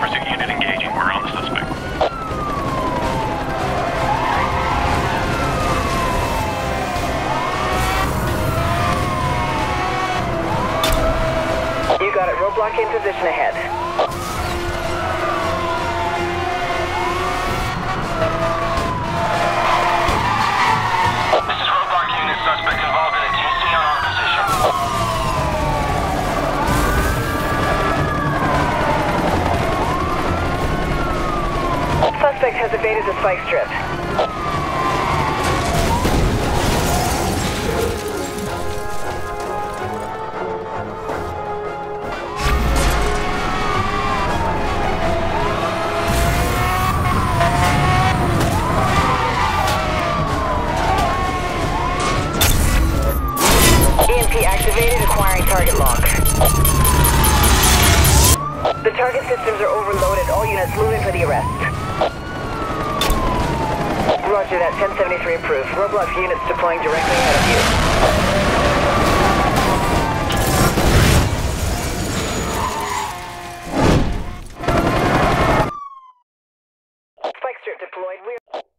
Pursuit unit engaging. We're on the suspect. You got it. Roadblock in position ahead. Has evaded the spike strip. EMP activated, acquiring target lock. The target systems are overloaded. All units moving for the arrest. Roger that, 1073 approved. Roadblock units deploying directly ahead of you. Deployed. We're...